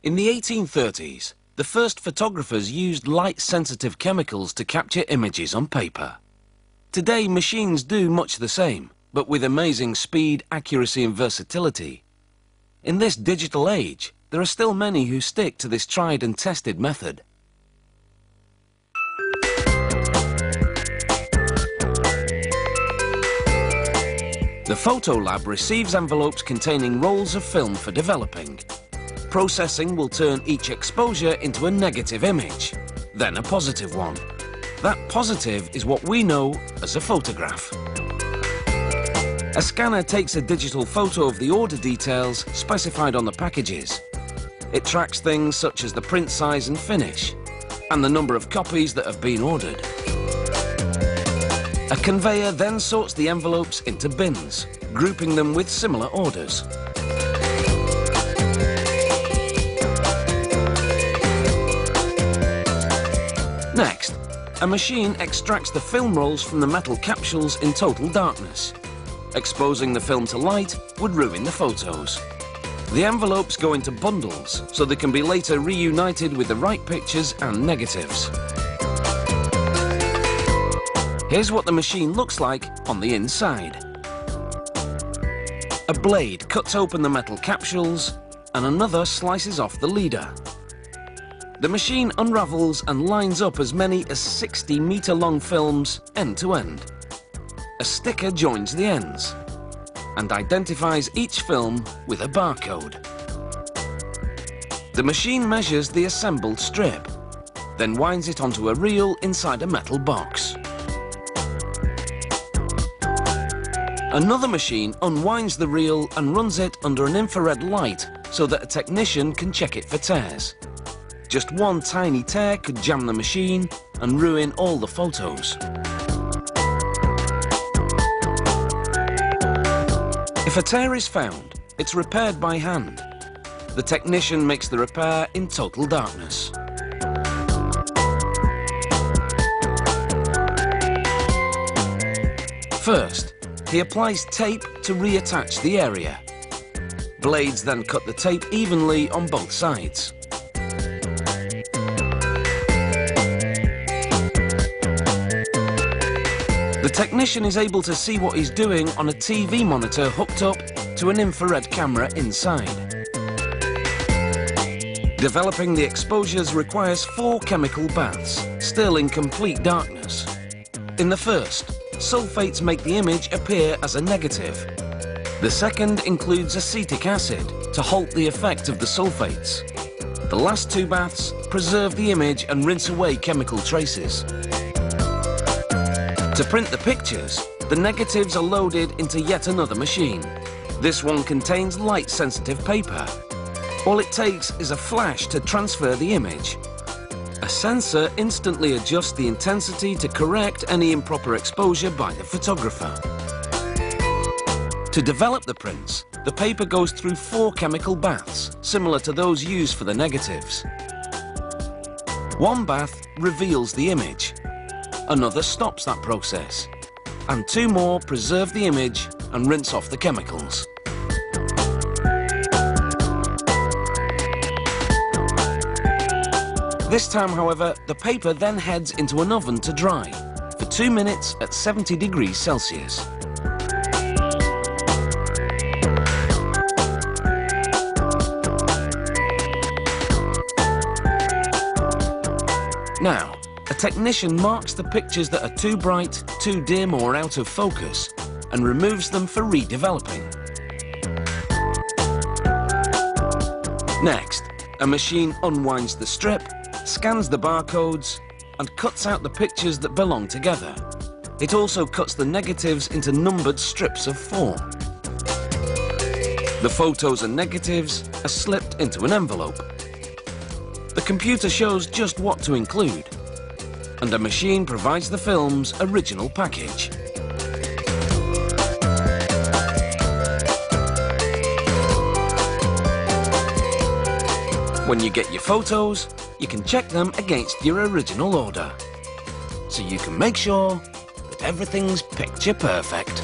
In the 1830s, the first photographers used light-sensitive chemicals to capture images on paper. Today, machines do much the same, but with amazing speed, accuracy and versatility. In this digital age, there are still many who stick to this tried and tested method. The Photo Lab receives envelopes containing rolls of film for developing. Processing will turn each exposure into a negative image, then a positive one. That positive is what we know as a photograph. A scanner takes a digital photo of the order details specified on the packages. It tracks things such as the print size and finish, and the number of copies that have been ordered. A conveyor then sorts the envelopes into bins, grouping them with similar orders. Next, a machine extracts the film rolls from the metal capsules in total darkness. Exposing the film to light would ruin the photos. The envelopes go into bundles so they can be later reunited with the right pictures and negatives. Here's what the machine looks like on the inside. A blade cuts open the metal capsules and another slices off the leader. The machine unravels and lines up as many as 60 metre long films end to end. A sticker joins the ends and identifies each film with a barcode. The machine measures the assembled strip, then winds it onto a reel inside a metal box. Another machine unwinds the reel and runs it under an infrared light so that a technician can check it for tears. Just one tiny tear could jam the machine and ruin all the photos. If a tear is found, it's repaired by hand. The technician makes the repair in total darkness. First, he applies tape to reattach the area. Blades then cut the tape evenly on both sides. The technician is able to see what he's doing on a TV monitor hooked up to an infrared camera inside. Developing the exposures requires four chemical baths, still in complete darkness. In the first, sulfates make the image appear as a negative. The second includes acetic acid to halt the effect of the sulfates. The last two baths preserve the image and rinse away chemical traces. To print the pictures, the negatives are loaded into yet another machine. This one contains light-sensitive paper. All it takes is a flash to transfer the image, a sensor instantly adjusts the intensity to correct any improper exposure by the photographer. To develop the prints, the paper goes through four chemical baths, similar to those used for the negatives. One bath reveals the image, another stops that process, and two more preserve the image and rinse off the chemicals. This time, however, the paper then heads into an oven to dry for two minutes at 70 degrees Celsius. Now, a technician marks the pictures that are too bright, too dim or out of focus and removes them for redeveloping. Next, a machine unwinds the strip scans the barcodes and cuts out the pictures that belong together. It also cuts the negatives into numbered strips of four. The photos and negatives are slipped into an envelope. The computer shows just what to include, and a machine provides the film's original package. When you get your photos, you can check them against your original order. So you can make sure that everything's picture perfect.